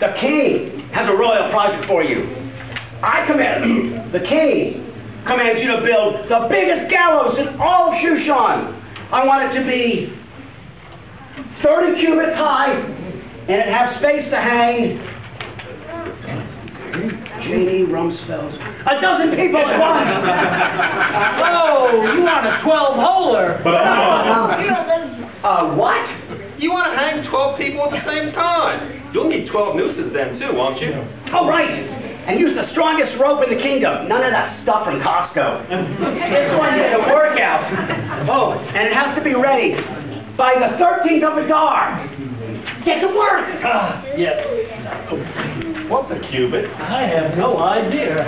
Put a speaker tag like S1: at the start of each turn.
S1: the king has a royal project for you. I command, the king commands you to build the biggest gallows in all of Shushan. I want it to be 30 cubits high, and it have space to hang Janie Rumsfeld's. A dozen people at once!
S2: Oh, you want a 12-holer.
S1: Uh, what?
S3: You want to hang 12 people at the same time. You'll need 12 nooses then too, won't you?
S1: Oh, right! And use the strongest rope in the kingdom. None of that stuff from Costco. It's going to be a workout. Oh, and it has to be ready by the 13th of Adar. Get to work!
S2: Ah, yes.
S4: What's a cubit?
S2: I have no idea.